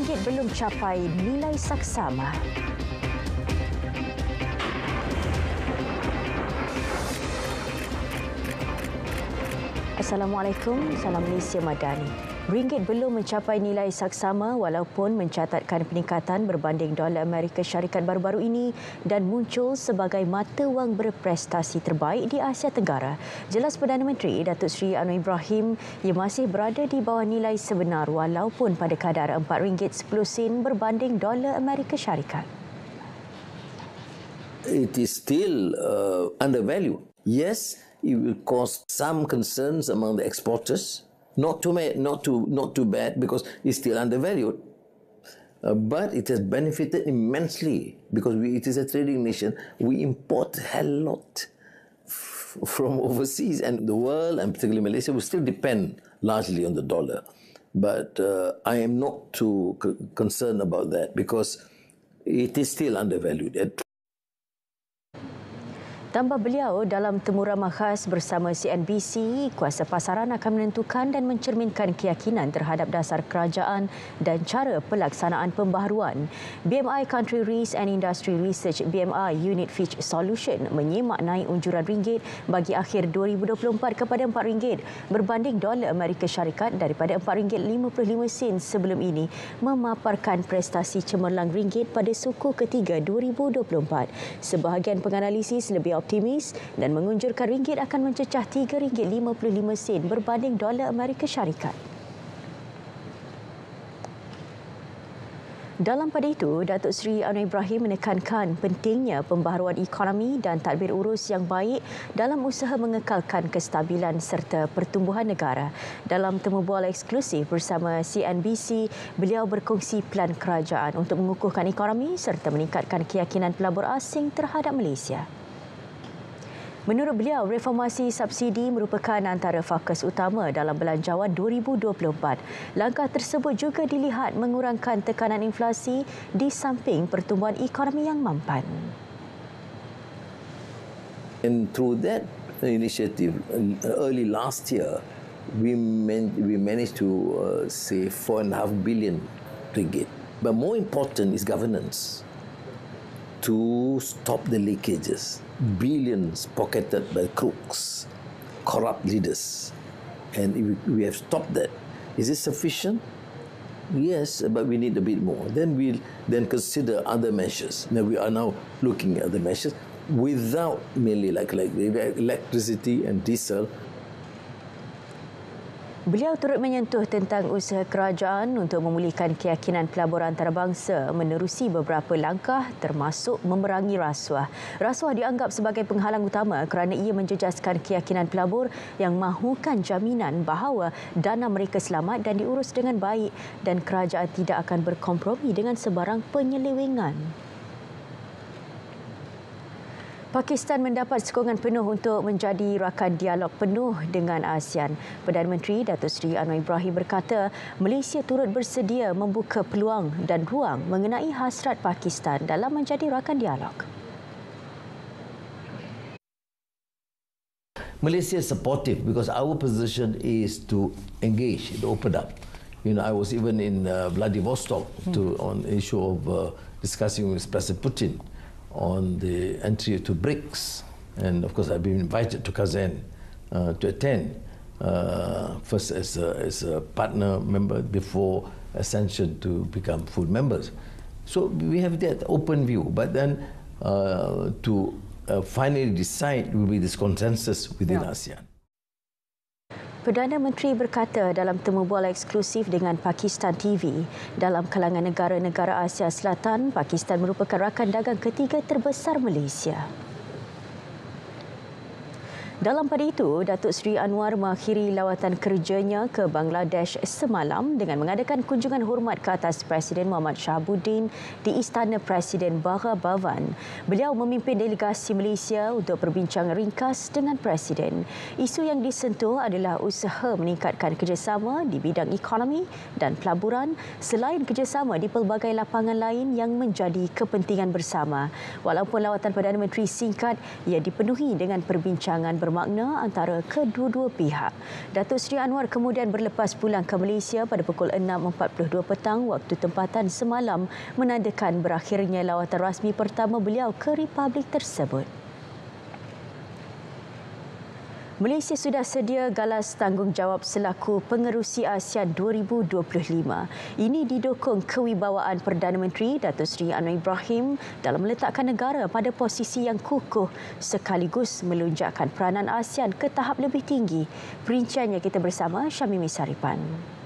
ringgit belum capai nilai saksama. Assalamualaikum, salam Malaysia Madani. Ringgit belum mencapai nilai saksama walaupun mencatatkan peningkatan berbanding dolar Amerika Syarikat baru-baru ini dan muncul sebagai mata wang berprestasi terbaik di Asia Tenggara. Jelas Perdana Menteri Datuk Seri Anwar Ibrahim ia masih berada di bawah nilai sebenar walaupun pada kadar RM4.10 berbanding dolar Amerika Syarikat. It is still uh, undervalued. Yes, it will cause some concerns among the exporters. Not too, not too, not too bad because it's still undervalued. Uh, but it has benefited immensely because we, it is a trading nation. We import a lot f- from overseas, and the world, and particularly Malaysia, will still depend largely on the dollar. But uh, I am not too c- concerned about that because it is still undervalued. Tambah beliau dalam temu ramah khas bersama CNBC, kuasa pasaran akan menentukan dan mencerminkan keyakinan terhadap dasar kerajaan dan cara pelaksanaan pembaharuan. BMI Country Risk and Industry Research BMI Unit Fitch Solution menyimak naik unjuran ringgit bagi akhir 2024 kepada RM4 berbanding dolar Amerika Syarikat daripada RM4.55 sen sebelum ini memaparkan prestasi cemerlang ringgit pada suku ketiga 2024. Sebahagian penganalisis lebih optimis dan mengunjurkan ringgit akan mencecah RM3.55 berbanding dolar Amerika Syarikat. Dalam pada itu, Datuk Seri Anwar Ibrahim menekankan pentingnya pembaharuan ekonomi dan tadbir urus yang baik dalam usaha mengekalkan kestabilan serta pertumbuhan negara. Dalam temu bual eksklusif bersama CNBC, beliau berkongsi plan kerajaan untuk mengukuhkan ekonomi serta meningkatkan keyakinan pelabur asing terhadap Malaysia. Menurut beliau, reformasi subsidi merupakan antara fokus utama dalam belanjawan 2024. Langkah tersebut juga dilihat mengurangkan tekanan inflasi di samping pertumbuhan ekonomi yang mampan. And through that initiative, early last year, we, man- we managed to uh, save four and a half billion ringgit. But more important is governance to stop the leakages. Billions pocketed by crooks, corrupt leaders. And we have stopped that. Is it sufficient? Yes, but we need a bit more. Then we'll then consider other measures. Now we are now looking at the measures without merely like, like electricity and diesel Beliau turut menyentuh tentang usaha kerajaan untuk memulihkan keyakinan pelabur antarabangsa menerusi beberapa langkah termasuk memerangi rasuah. Rasuah dianggap sebagai penghalang utama kerana ia menjejaskan keyakinan pelabur yang mahukan jaminan bahawa dana mereka selamat dan diurus dengan baik dan kerajaan tidak akan berkompromi dengan sebarang penyelewengan. Pakistan mendapat sokongan penuh untuk menjadi rakan dialog penuh dengan ASEAN. Perdana Menteri Datuk Seri Anwar Ibrahim berkata, Malaysia turut bersedia membuka peluang dan ruang mengenai hasrat Pakistan dalam menjadi rakan dialog. Malaysia supportive because our position is to engage, to open up. You know, I was even in uh, Vladivostok to, on issue of uh, discussing with President Putin on the entry to BRICS. And of course, I've been invited to Kazan uh, to attend, uh, first as a, as a partner member before ascension to become full members. So we have that open view, but then uh, to uh, finally decide will be this consensus within Yeah. ASEAN. Perdana Menteri berkata dalam temu bual eksklusif dengan Pakistan TV, dalam kalangan negara-negara Asia Selatan, Pakistan merupakan rakan dagang ketiga terbesar Malaysia. Dalam pada itu, Datuk Seri Anwar mengakhiri lawatan kerjanya ke Bangladesh semalam dengan mengadakan kunjungan hormat ke atas Presiden Muhammad Shahabuddin di Istana Presiden Bagha Bhavan. Beliau memimpin delegasi Malaysia untuk berbincang ringkas dengan Presiden. Isu yang disentuh adalah usaha meningkatkan kerjasama di bidang ekonomi dan pelaburan selain kerjasama di pelbagai lapangan lain yang menjadi kepentingan bersama. Walaupun lawatan Perdana Menteri singkat, ia dipenuhi dengan perbincangan berbagai bermakna antara kedua-dua pihak. Datuk Seri Anwar kemudian berlepas pulang ke Malaysia pada pukul 6.42 petang waktu tempatan semalam menandakan berakhirnya lawatan rasmi pertama beliau ke Republik tersebut. Malaysia sudah sedia galas tanggungjawab selaku pengerusi ASEAN 2025. Ini didukung kewibawaan Perdana Menteri Datuk Seri Anwar Ibrahim dalam meletakkan negara pada posisi yang kukuh sekaligus melunjakkan peranan ASEAN ke tahap lebih tinggi. Perinciannya kita bersama Syamimi Saripan.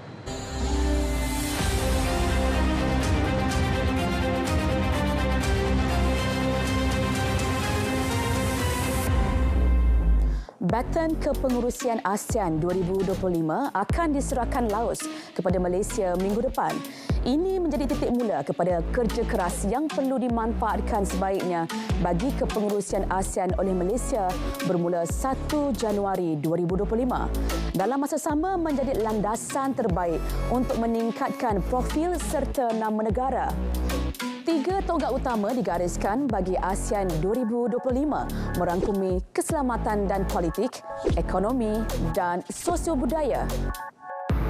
Baton kepengurusian ASEAN 2025 akan diserahkan Laos kepada Malaysia minggu depan. Ini menjadi titik mula kepada kerja keras yang perlu dimanfaatkan sebaiknya bagi kepengurusian ASEAN oleh Malaysia bermula 1 Januari 2025. Dalam masa sama menjadi landasan terbaik untuk meningkatkan profil serta nama negara. Tiga tonggak utama digariskan bagi ASEAN 2025 merangkumi keselamatan dan politik, ekonomi dan sosio budaya.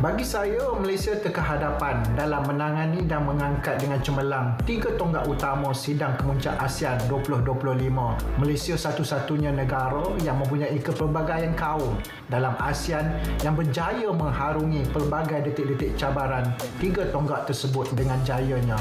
Bagi saya, Malaysia terkehadapan dalam menangani dan mengangkat dengan cemerlang tiga tonggak utama sidang kemuncak ASEAN 2025. Malaysia satu-satunya negara yang mempunyai kepelbagaian kaum dalam ASEAN yang berjaya mengharungi pelbagai detik-detik cabaran tiga tonggak tersebut dengan jayanya.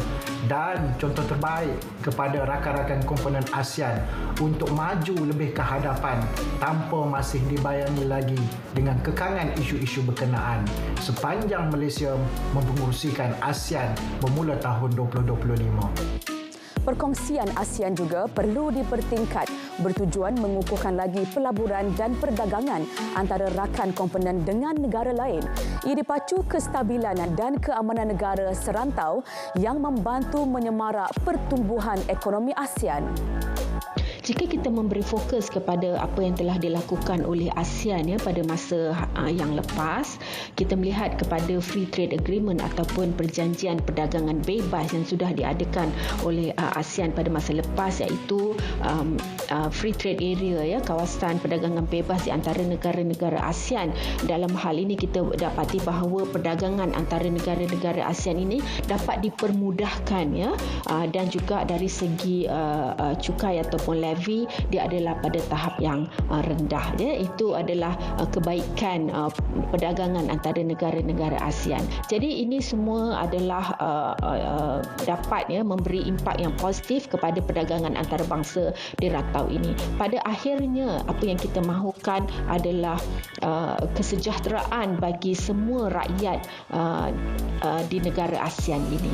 Dan contoh terbaik kepada rakan-rakan komponen ASEAN untuk maju lebih ke hadapan tanpa masih dibayangi lagi dengan kekangan isu-isu berkenaan sepanjang Malaysia mempengurusikan ASEAN bermula tahun 2025. Perkongsian ASEAN juga perlu dipertingkat bertujuan mengukuhkan lagi pelaburan dan perdagangan antara rakan komponen dengan negara lain. Ia dipacu kestabilan dan keamanan negara serantau yang membantu menyemarak pertumbuhan ekonomi ASEAN jika kita memberi fokus kepada apa yang telah dilakukan oleh ASEAN ya pada masa uh, yang lepas kita melihat kepada free trade agreement ataupun perjanjian perdagangan bebas yang sudah diadakan oleh uh, ASEAN pada masa lepas iaitu um, uh, free trade area ya kawasan perdagangan bebas di antara negara-negara ASEAN. Dalam hal ini kita dapati bahawa perdagangan antara negara-negara ASEAN ini dapat dipermudahkan ya uh, dan juga dari segi uh, uh, cukai ataupun levy dia adalah pada tahap yang uh, rendah ya. Itu adalah uh, kebaikan uh, perdagangan antara negara-negara ASEAN. Jadi ini semua adalah uh, uh, dapat ya memberi impak yang positif kepada perdagangan antarabangsa di ratau ini. Pada akhirnya apa yang kita mahukan adalah uh, kesejahteraan bagi semua rakyat uh, uh, di negara ASEAN ini.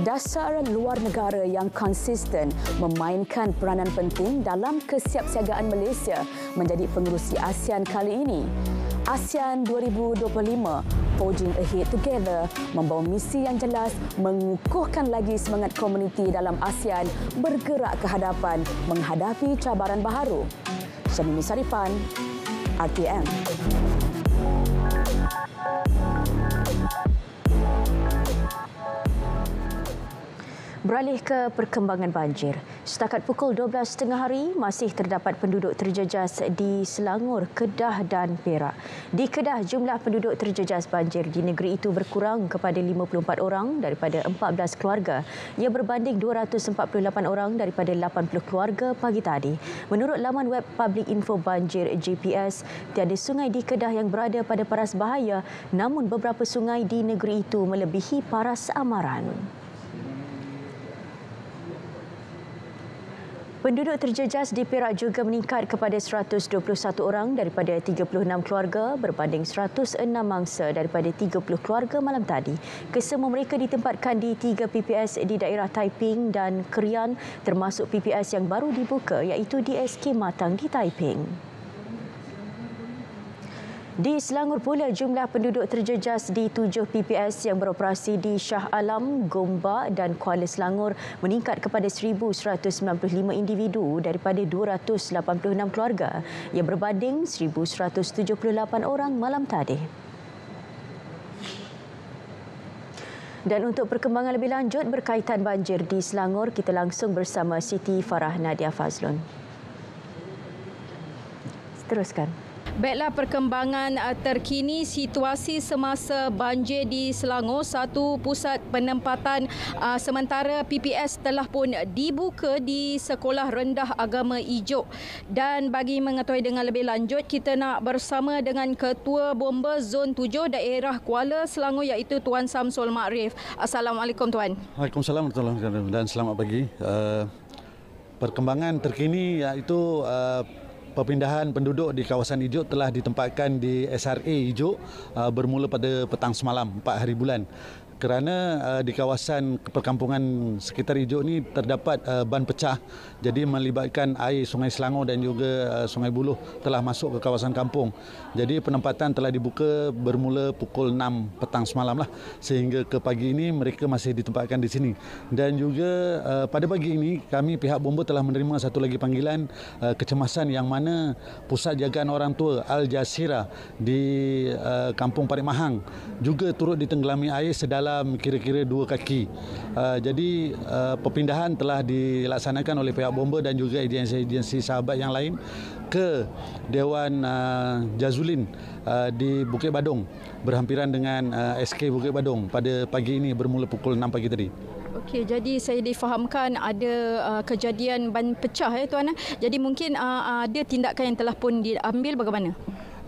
Dasar luar negara yang konsisten memainkan peranan penting dalam kesiapsiagaan Malaysia menjadi pengerusi ASEAN kali ini. ASEAN 2025 Forging Ahead Together membawa misi yang jelas mengukuhkan lagi semangat komuniti dalam ASEAN bergerak ke hadapan menghadapi cabaran baharu. Syamimi Saripan, RTM. Beralih ke perkembangan banjir. Setakat pukul 12.30 hari, masih terdapat penduduk terjejas di Selangor, Kedah dan Perak. Di Kedah, jumlah penduduk terjejas banjir di negeri itu berkurang kepada 54 orang daripada 14 keluarga. Ia berbanding 248 orang daripada 80 keluarga pagi tadi. Menurut laman web Public Info Banjir GPS, tiada sungai di Kedah yang berada pada paras bahaya namun beberapa sungai di negeri itu melebihi paras amaran. Penduduk terjejas di Perak juga meningkat kepada 121 orang daripada 36 keluarga berbanding 106 mangsa daripada 30 keluarga malam tadi. Kesemua mereka ditempatkan di tiga PPS di daerah Taiping dan Kerian termasuk PPS yang baru dibuka iaitu di SK Matang di Taiping. Di Selangor pula jumlah penduduk terjejas di tujuh PPS yang beroperasi di Shah Alam, Gombak dan Kuala Selangor meningkat kepada 1,195 individu daripada 286 keluarga yang berbanding 1,178 orang malam tadi. Dan untuk perkembangan lebih lanjut berkaitan banjir di Selangor, kita langsung bersama Siti Farah Nadia Fazlun. Teruskan. Baiklah perkembangan uh, terkini situasi semasa banjir di Selangor satu pusat penempatan uh, sementara PPS telah pun dibuka di Sekolah Rendah Agama Ijuk dan bagi mengetahui dengan lebih lanjut kita nak bersama dengan Ketua Bomba Zon 7 daerah Kuala Selangor iaitu Tuan Samsul Makrif. Assalamualaikum tuan. Waalaikumsalam dan selamat pagi. Uh, perkembangan terkini iaitu uh, perpindahan penduduk di kawasan Ijuk telah ditempatkan di SRA Ijuk uh, bermula pada petang semalam 4 hari bulan. Kerana uh, di kawasan perkampungan sekitar Ijuk ni terdapat uh, ban pecah jadi melibatkan air Sungai Selangor dan juga uh, Sungai Buloh telah masuk ke kawasan kampung. Jadi penempatan telah dibuka bermula pukul 6 petang semalam lah sehingga ke pagi ini mereka masih ditempatkan di sini. Dan juga uh, pada pagi ini kami pihak Bomba telah menerima satu lagi panggilan uh, kecemasan yang mana pusat jagaan orang tua Al Jasira di uh, kampung Parit Mahang juga turut ditenggelami air sedalam dalam kira-kira dua kaki. Uh, jadi uh, perpindahan telah dilaksanakan oleh pihak bomba dan juga agensi-agensi sahabat yang lain ke Dewan uh, Jazulin uh, di Bukit Badung berhampiran dengan uh, SK Bukit Badung pada pagi ini bermula pukul 6 pagi tadi. Okey, jadi saya difahamkan ada uh, kejadian ban pecah ya tuan. Eh? Jadi mungkin uh, ada tindakan yang telah pun diambil bagaimana?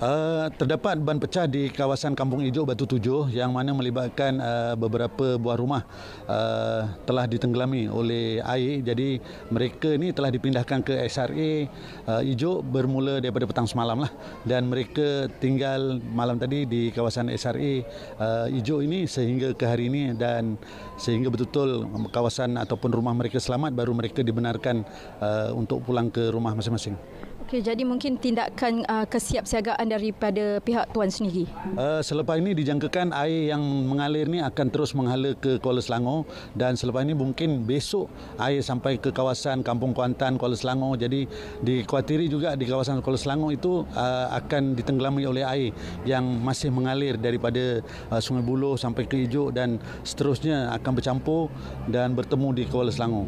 Uh, terdapat ban pecah di kawasan Kampung Ijo Batu Tujuh yang mana melibatkan uh, beberapa buah rumah uh, telah ditenggelami oleh air. Jadi mereka ni telah dipindahkan ke SRA uh, Ijo bermula daripada petang semalam lah. Dan mereka tinggal malam tadi di kawasan SRA uh, Ijo ini sehingga ke hari ini dan sehingga betul-betul kawasan ataupun rumah mereka selamat baru mereka dibenarkan uh, untuk pulang ke rumah masing-masing. Okey, jadi mungkin tindakan uh, kesiapsiagaan daripada pihak tuan sendiri. Uh, selepas ini dijangkakan air yang mengalir ni akan terus menghala ke Kuala Selangor dan selepas ini mungkin besok air sampai ke kawasan Kampung Kuantan Kuala Selangor. Jadi dikhawatiri juga di kawasan Kuala Selangor itu uh, akan ditenggelami oleh air yang masih mengalir daripada uh, Sungai Buloh sampai ke Ijuk dan seterusnya akan bercampur dan bertemu di Kuala Selangor.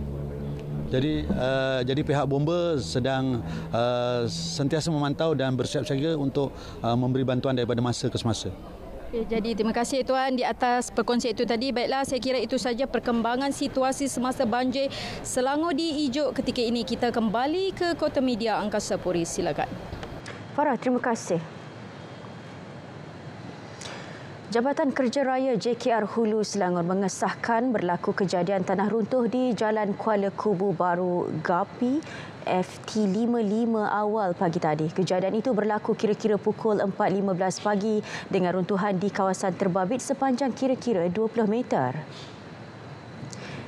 Jadi uh, jadi pihak bomba sedang uh, sentiasa memantau dan bersiap siaga untuk uh, memberi bantuan daripada masa ke semasa. Okay, jadi terima kasih tuan di atas perkongsian itu tadi. Baiklah saya kira itu saja perkembangan situasi semasa banjir Selangor di Ijuk ketika ini. Kita kembali ke Kota Media Angkasa Puri. Silakan. Farah, terima kasih. Jabatan Kerja Raya JKR Hulu Selangor mengesahkan berlaku kejadian tanah runtuh di Jalan Kuala Kubu Baru Gapi FT55 awal pagi tadi. Kejadian itu berlaku kira-kira pukul 4.15 pagi dengan runtuhan di kawasan terbabit sepanjang kira-kira 20 meter.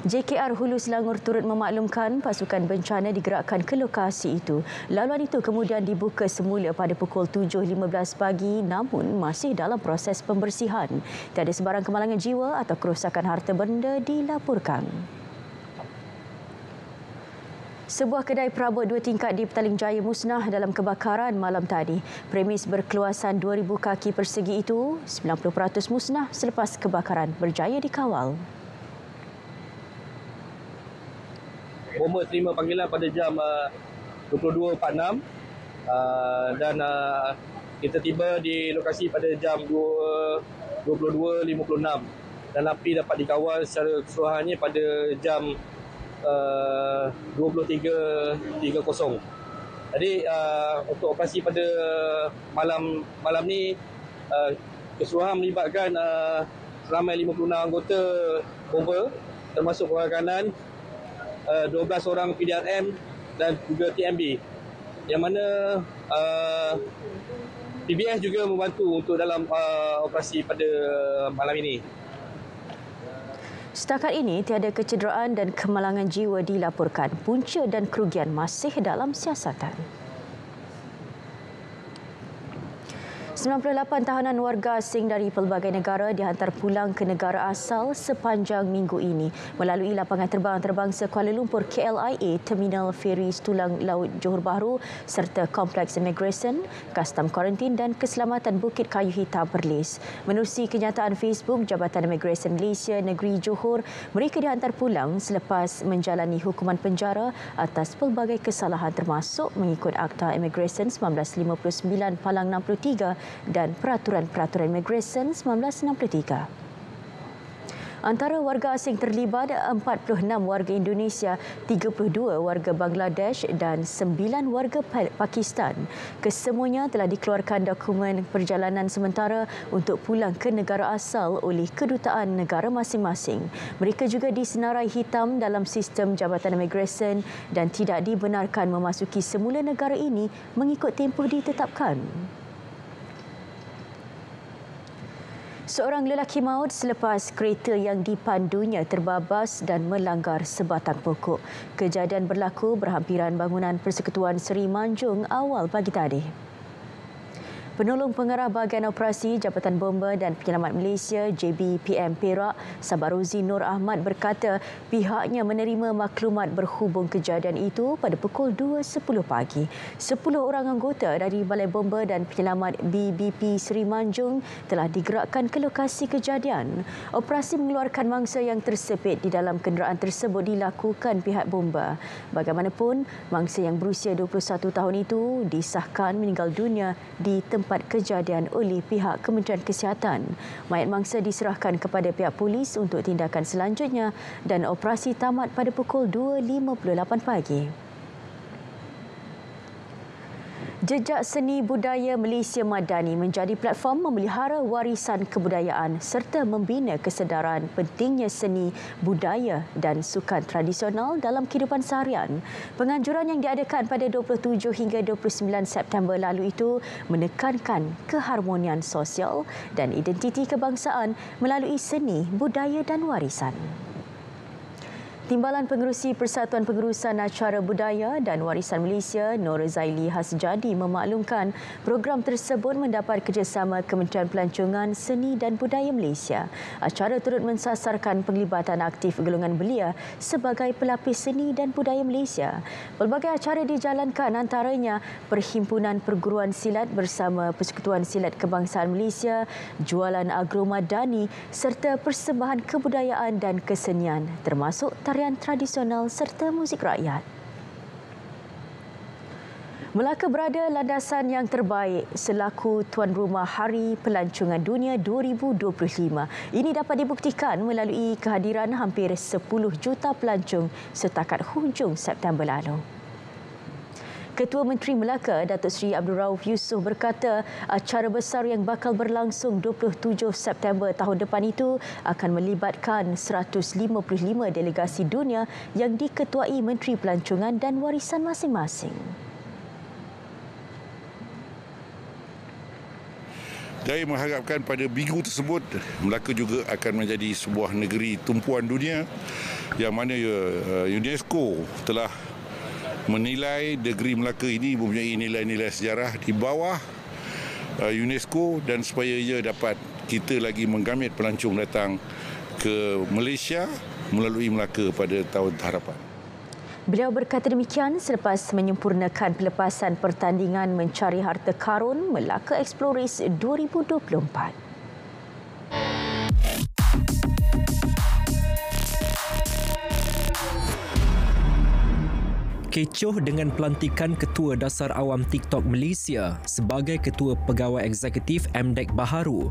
JKR Hulu Selangor turut memaklumkan pasukan bencana digerakkan ke lokasi itu. Laluan itu kemudian dibuka semula pada pukul 7.15 pagi namun masih dalam proses pembersihan. Tiada sebarang kemalangan jiwa atau kerosakan harta benda dilaporkan. Sebuah kedai perabot dua tingkat di Petaling Jaya musnah dalam kebakaran malam tadi. Premis berkeluasan 2,000 kaki persegi itu 90% musnah selepas kebakaran berjaya dikawal. Bomba terima panggilan pada jam uh, 22.46 uh, dan uh, kita tiba di lokasi pada jam 22.56 dan api dapat dikawal secara keseluruhannya pada jam uh, 23.30 jadi uh, untuk operasi pada malam malam ni uh, keseluruhan melibatkan uh, seramai 56 anggota bomba termasuk orang kanan uh, 12 orang PDRM dan juga TMB yang mana uh, PBS juga membantu untuk dalam uh, operasi pada malam ini. Setakat ini, tiada kecederaan dan kemalangan jiwa dilaporkan. Punca dan kerugian masih dalam siasatan. 98 tahanan warga asing dari pelbagai negara dihantar pulang ke negara asal sepanjang minggu ini melalui lapangan terbang terbangsa Kuala Lumpur KLIA Terminal Feri Tulang Laut Johor Bahru serta Kompleks Immigration, Kastam Kuarantin dan Keselamatan Bukit Kayu Hitam Perlis. Menerusi kenyataan Facebook Jabatan Immigration Malaysia Negeri Johor, mereka dihantar pulang selepas menjalani hukuman penjara atas pelbagai kesalahan termasuk mengikut Akta Immigration 1959 Palang 63 dan Peraturan-Peraturan Immigration 1963. Antara warga asing terlibat 46 warga Indonesia, 32 warga Bangladesh dan 9 warga Pakistan. Kesemuanya telah dikeluarkan dokumen perjalanan sementara untuk pulang ke negara asal oleh kedutaan negara masing-masing. Mereka juga disenarai hitam dalam sistem Jabatan Immigration dan tidak dibenarkan memasuki semula negara ini mengikut tempoh ditetapkan. Seorang lelaki maut selepas kereta yang dipandunya terbabas dan melanggar sebatang pokok. Kejadian berlaku berhampiran bangunan Persekutuan Seri Manjung awal pagi tadi. Penolong Pengarah Bahagian Operasi Jabatan Bomba dan Penyelamat Malaysia JBPM Perak Sabaruzi Nur Ahmad berkata pihaknya menerima maklumat berhubung kejadian itu pada pukul 2.10 pagi. Sepuluh orang anggota dari Balai Bomba dan Penyelamat BBP Seri Manjung telah digerakkan ke lokasi kejadian. Operasi mengeluarkan mangsa yang tersepit di dalam kenderaan tersebut dilakukan pihak bomba. Bagaimanapun, mangsa yang berusia 21 tahun itu disahkan meninggal dunia di tempat tempat kejadian oleh pihak Kementerian Kesihatan. Mayat mangsa diserahkan kepada pihak polis untuk tindakan selanjutnya dan operasi tamat pada pukul 2.58 pagi. Jejak seni budaya Malaysia Madani menjadi platform memelihara warisan kebudayaan serta membina kesedaran pentingnya seni, budaya dan sukan tradisional dalam kehidupan seharian. Penganjuran yang diadakan pada 27 hingga 29 September lalu itu menekankan keharmonian sosial dan identiti kebangsaan melalui seni, budaya dan warisan. Timbalan Pengerusi Persatuan Pengurusan Acara Budaya dan Warisan Malaysia, Nur Zaili Hasjadi memaklumkan program tersebut mendapat kerjasama Kementerian Pelancongan Seni dan Budaya Malaysia. Acara turut mensasarkan penglibatan aktif golongan belia sebagai pelapis seni dan budaya Malaysia. Pelbagai acara dijalankan antaranya Perhimpunan Perguruan Silat bersama Persekutuan Silat Kebangsaan Malaysia, Jualan Agromadani serta Persembahan Kebudayaan dan Kesenian termasuk tarian tradisional serta muzik rakyat. Melaka berada landasan yang terbaik selaku tuan rumah Hari Pelancongan Dunia 2025. Ini dapat dibuktikan melalui kehadiran hampir 10 juta pelancong setakat hujung September lalu. Ketua Menteri Melaka Datuk Seri Abdul Rauf Yusof berkata acara besar yang bakal berlangsung 27 September tahun depan itu akan melibatkan 155 delegasi dunia yang diketuai Menteri Pelancongan dan Warisan masing-masing. Saya mengharapkan pada minggu tersebut Melaka juga akan menjadi sebuah negeri tumpuan dunia yang mana uh, UNESCO telah menilai negeri Melaka ini mempunyai nilai-nilai sejarah di bawah uh, UNESCO dan supaya ia dapat kita lagi menggamit pelancong datang ke Malaysia melalui Melaka pada tahun harapan. Beliau berkata demikian selepas menyempurnakan pelepasan pertandingan mencari harta karun Melaka Explorers 2024. Kecoh dengan pelantikan Ketua Dasar Awam TikTok Malaysia sebagai Ketua Pegawai Eksekutif MDEC Baharu.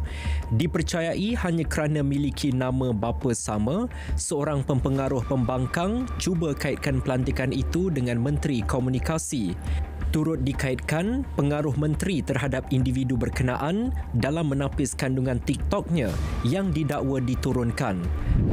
Dipercayai hanya kerana miliki nama bapa sama, seorang pempengaruh pembangkang cuba kaitkan pelantikan itu dengan Menteri Komunikasi turut dikaitkan pengaruh menteri terhadap individu berkenaan dalam menapis kandungan TikToknya yang didakwa diturunkan.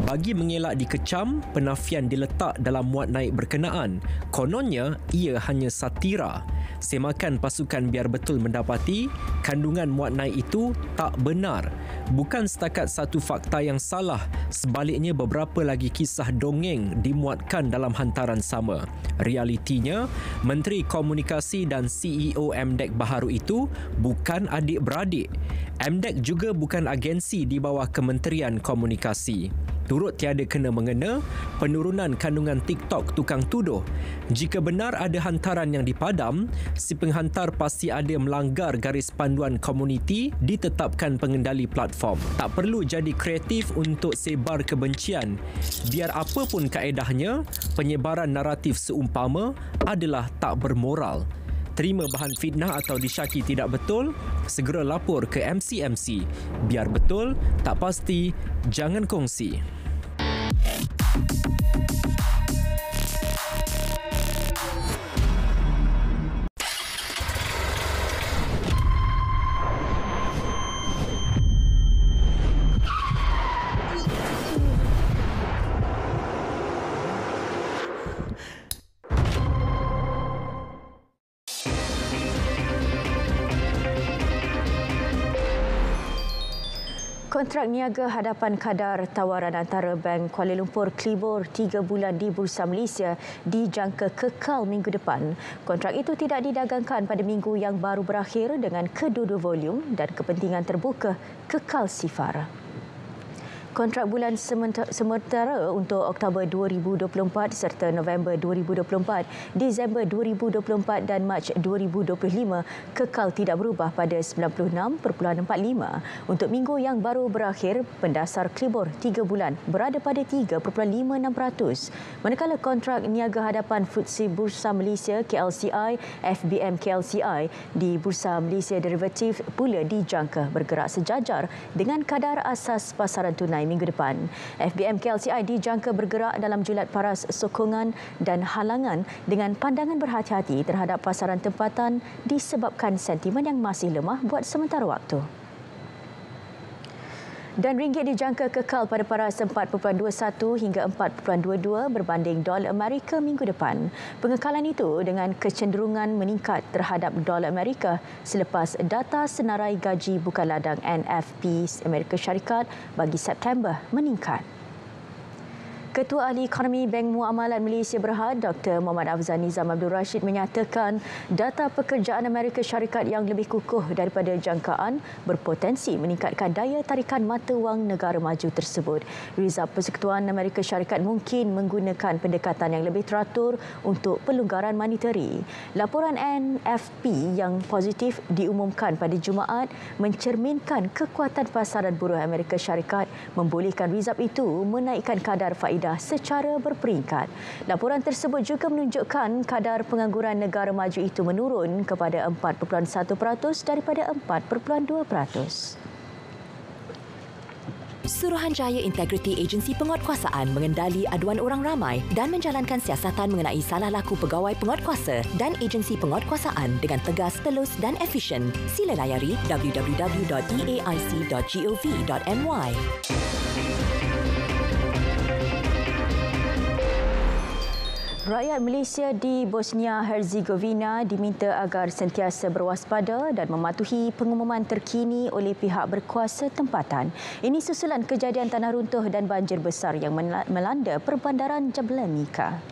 Bagi mengelak dikecam, penafian diletak dalam muat naik berkenaan. Kononnya, ia hanya satira. Semakan pasukan biar betul mendapati kandungan muat naik itu tak benar. bukan setakat satu fakta yang salah, sebaliknya beberapa lagi kisah dongeng dimuatkan dalam hantaran sama. Realitinya, Menteri Komunikasi dan CEO MDEC baharu itu bukan adik-beradik. MDEC juga bukan agensi di bawah Kementerian Komunikasi turut tiada kena mengena penurunan kandungan TikTok tukang tuduh. Jika benar ada hantaran yang dipadam, si penghantar pasti ada melanggar garis panduan komuniti ditetapkan pengendali platform. Tak perlu jadi kreatif untuk sebar kebencian. Biar apa pun kaedahnya, penyebaran naratif seumpama adalah tak bermoral terima bahan fitnah atau disyaki tidak betul, segera lapor ke MCMC. Biar betul, tak pasti, jangan kongsi. Thank you. Kontrak niaga hadapan kadar tawaran antara Bank Kuala Lumpur Klibor tiga bulan di Bursa Malaysia dijangka kekal minggu depan. Kontrak itu tidak didagangkan pada minggu yang baru berakhir dengan kedua-dua volume dan kepentingan terbuka kekal sifar. Kontrak bulan sementara untuk Oktober 2024 serta November 2024, Disember 2024 dan Mac 2025 kekal tidak berubah pada 96.45. Untuk minggu yang baru berakhir, pendasar Klibor 3 bulan berada pada 3.56%. Manakala kontrak niaga hadapan FTSE Bursa Malaysia KLCI, FBM KLCI di Bursa Malaysia Derivatif pula dijangka bergerak sejajar dengan kadar asas pasaran tunai ramai minggu depan. FBM KLCI dijangka bergerak dalam julat paras sokongan dan halangan dengan pandangan berhati-hati terhadap pasaran tempatan disebabkan sentimen yang masih lemah buat sementara waktu dan ringgit dijangka kekal pada paras 4.21 hingga 4.22 berbanding dolar Amerika minggu depan. Pengekalan itu dengan kecenderungan meningkat terhadap dolar Amerika selepas data senarai gaji bukan ladang NFP Amerika Syarikat bagi September meningkat. Ketua Ahli Ekonomi Bank Muamalat Malaysia Berhad, Dr. Muhammad Afzal Nizam Abdul Rashid menyatakan data pekerjaan Amerika Syarikat yang lebih kukuh daripada jangkaan berpotensi meningkatkan daya tarikan mata wang negara maju tersebut. Rizab Persekutuan Amerika Syarikat mungkin menggunakan pendekatan yang lebih teratur untuk pelonggaran monetary. Laporan NFP yang positif diumumkan pada Jumaat mencerminkan kekuatan pasaran buruh Amerika Syarikat membolehkan Rizab itu menaikkan kadar faedah faedah secara berperingkat. Laporan tersebut juga menunjukkan kadar pengangguran negara maju itu menurun kepada 4.1% daripada 4.2%. Suruhanjaya Integrity Agensi Penguatkuasaan mengendali aduan orang ramai dan menjalankan siasatan mengenai salah laku pegawai penguatkuasa dan agensi penguatkuasaan dengan tegas, telus dan efisien. Sila layari www.eaic.gov.my. Rakyat Malaysia di Bosnia Herzegovina diminta agar sentiasa berwaspada dan mematuhi pengumuman terkini oleh pihak berkuasa tempatan. Ini susulan kejadian tanah runtuh dan banjir besar yang melanda perbandaran Jablanika.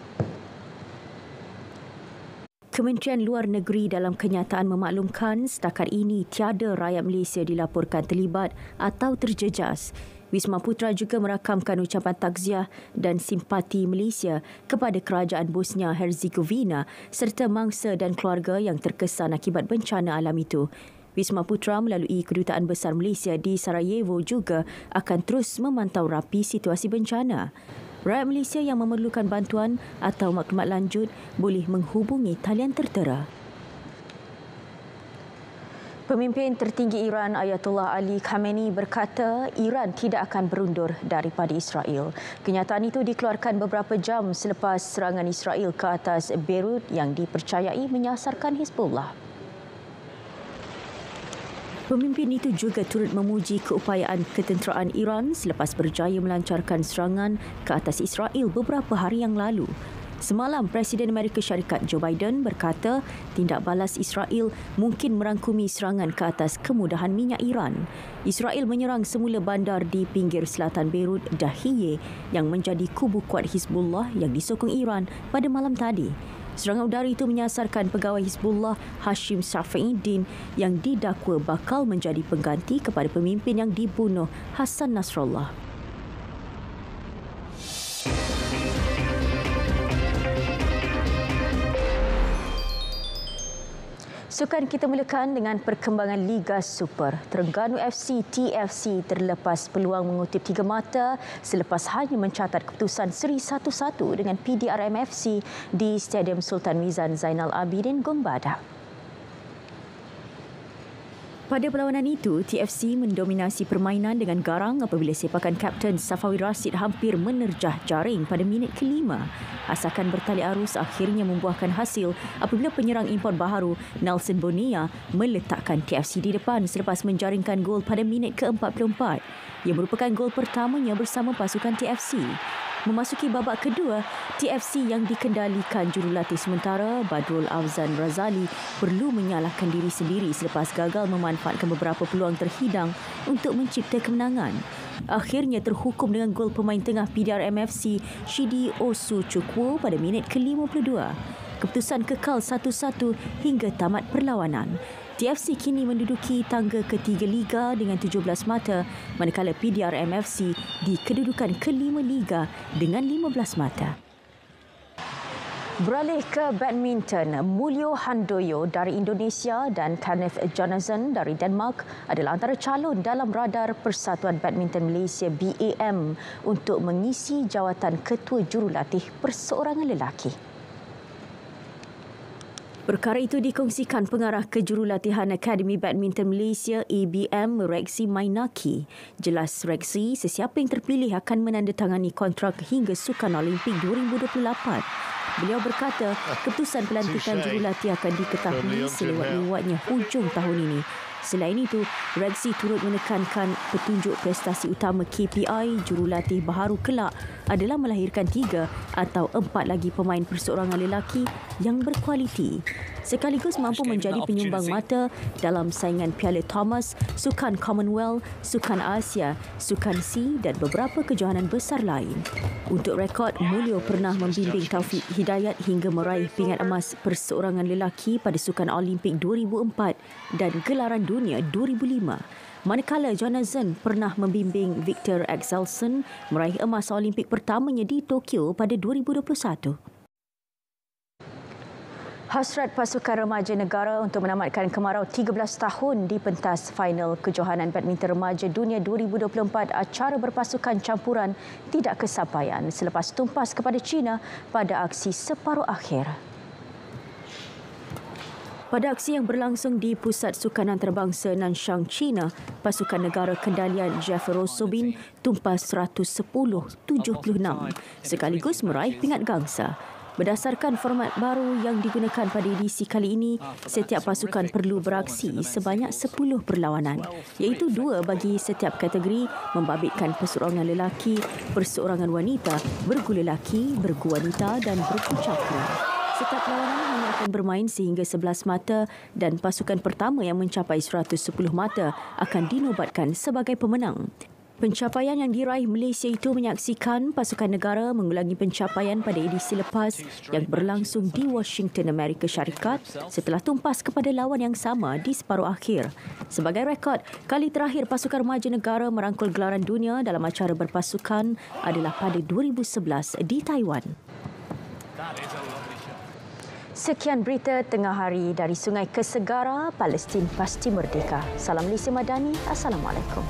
Kementerian Luar Negeri dalam kenyataan memaklumkan setakat ini tiada rakyat Malaysia dilaporkan terlibat atau terjejas Wisma Putra juga merakamkan ucapan takziah dan simpati Malaysia kepada kerajaan Bosnia Herzegovina serta mangsa dan keluarga yang terkesan akibat bencana alam itu. Wisma Putra melalui Kedutaan Besar Malaysia di Sarajevo juga akan terus memantau rapi situasi bencana. Rakyat Malaysia yang memerlukan bantuan atau maklumat lanjut boleh menghubungi talian tertera. Pemimpin tertinggi Iran Ayatollah Ali Khamenei berkata Iran tidak akan berundur daripada Israel. Kenyataan itu dikeluarkan beberapa jam selepas serangan Israel ke atas Beirut yang dipercayai menyasarkan Hezbollah. Pemimpin itu juga turut memuji keupayaan ketenteraan Iran selepas berjaya melancarkan serangan ke atas Israel beberapa hari yang lalu. Semalam, Presiden Amerika Syarikat Joe Biden berkata tindak balas Israel mungkin merangkumi serangan ke atas kemudahan minyak Iran. Israel menyerang semula bandar di pinggir selatan Beirut, Dahiye yang menjadi kubu kuat Hizbullah yang disokong Iran pada malam tadi. Serangan udara itu menyasarkan pegawai Hizbullah Hashim Safiuddin yang didakwa bakal menjadi pengganti kepada pemimpin yang dibunuh Hassan Nasrallah. Sukan kita mulakan dengan perkembangan Liga Super. Terengganu FC TFC terlepas peluang mengutip tiga mata selepas hanya mencatat keputusan seri 1-1 dengan PDRM FC di Stadium Sultan Mizan Zainal Abidin Gombada. Pada perlawanan itu, TFC mendominasi permainan dengan garang apabila sepakan Kapten Safawi Rasid hampir menerjah jaring pada minit kelima. Asakan bertali arus akhirnya membuahkan hasil apabila penyerang import baharu Nelson Bonilla meletakkan TFC di depan selepas menjaringkan gol pada minit ke-44. Ia merupakan gol pertamanya bersama pasukan TFC. Memasuki babak kedua, TFC yang dikendalikan jurulatih sementara Badrul Afzan Razali perlu menyalahkan diri sendiri selepas gagal memanfaatkan beberapa peluang terhidang untuk mencipta kemenangan. Akhirnya terhukum dengan gol pemain tengah PDRM FC Shidi Osu Chukwu pada minit ke-52. Keputusan kekal 1-1 hingga tamat perlawanan. TFC kini menduduki tangga ketiga Liga dengan 17 mata manakala PDRM FC di kedudukan kelima Liga dengan 15 mata. Beralih ke badminton, Mulyo Handoyo dari Indonesia dan Kenneth Jonathan dari Denmark adalah antara calon dalam radar Persatuan Badminton Malaysia BAM untuk mengisi jawatan Ketua Jurulatih Perseorangan Lelaki. Perkara itu dikongsikan pengarah kejurulatihan Akademi Badminton Malaysia ABM Rexy Mainaki. Jelas Rexy, sesiapa yang terpilih akan menandatangani kontrak hingga Sukan Olimpik 2028. Beliau berkata keputusan pelantikan jurulatih akan diketahui selewat-lewatnya hujung tahun ini. Selain itu, Rexy turut menekankan petunjuk prestasi utama KPI jurulatih baharu kelak adalah melahirkan tiga atau empat lagi pemain perseorangan lelaki yang berkualiti sekaligus mampu menjadi penyumbang mata dalam saingan Piala Thomas, Sukan Commonwealth, Sukan Asia, Sukan C dan beberapa kejohanan besar lain. Untuk rekod, Mulyo pernah membimbing Taufik Hidayat hingga meraih pingat emas perseorangan lelaki pada Sukan Olimpik 2004 dan gelaran dunia 2005. Manakala Jonathan pernah membimbing Victor Axelsen meraih emas Olimpik pertamanya di Tokyo pada 2021. Hasrat pasukan remaja negara untuk menamatkan kemarau 13 tahun di pentas final kejohanan badminton remaja dunia 2024 acara berpasukan campuran tidak kesampaian selepas tumpas kepada China pada aksi separuh akhir. Pada aksi yang berlangsung di Pusat Sukan Antarabangsa Nanshang, China, pasukan negara kendalian Jeff Rosobin tumpas 110-76 sekaligus meraih pingat gangsa. Berdasarkan format baru yang digunakan pada edisi kali ini, setiap pasukan perlu beraksi sebanyak 10 perlawanan, iaitu dua bagi setiap kategori membabitkan perseorangan lelaki, perseorangan wanita, bergu lelaki, bergu wanita dan bergu cakra. Setiap perlawanan akan bermain sehingga 11 mata dan pasukan pertama yang mencapai 110 mata akan dinobatkan sebagai pemenang. Pencapaian yang diraih Malaysia itu menyaksikan pasukan negara mengulangi pencapaian pada edisi lepas yang berlangsung di Washington, Amerika Syarikat setelah tumpas kepada lawan yang sama di separuh akhir. Sebagai rekod, kali terakhir pasukan remaja negara merangkul gelaran dunia dalam acara berpasukan adalah pada 2011 di Taiwan. Sekian berita tengah hari dari Sungai Kesegara, Palestin pasti merdeka. Salam Malaysia Madani. Assalamualaikum.